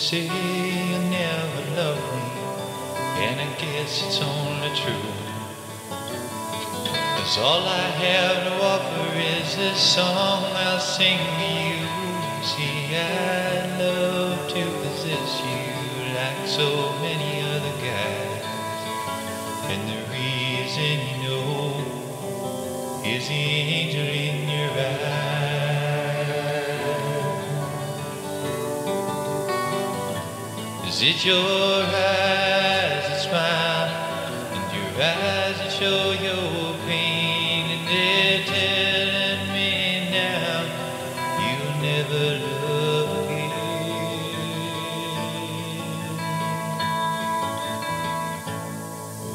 say you never loved me, and I guess it's only true. Cause all I have to offer is this song I'll sing to you. See, I love to possess you like so many other guys. And the reason you know is the angel in your eyes. Is it your eyes that smile and your eyes that show your pain and they're telling me now you'll never love again?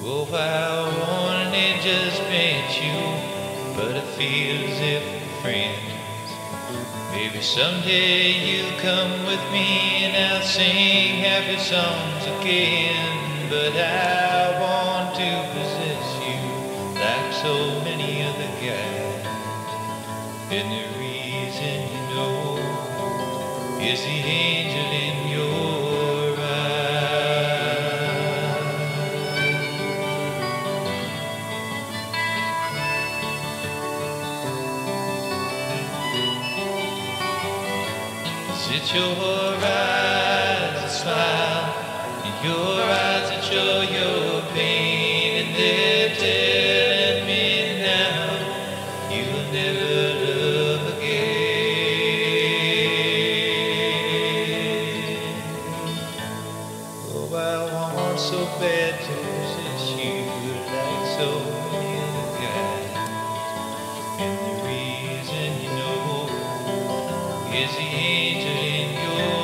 Oh, I wanted just met you, but I feel as if we're friends. Maybe someday you'll come with me and I'll sing happy songs again. But I want to possess you like so many other guys. And the reason you know is the angel in it your eyes that smile. And your eyes that show your pain. And they're telling me now. You'll never love again. Oh, I want so bad to possess you like so is he to endure?